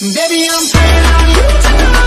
Baby, I'm praying on you tonight.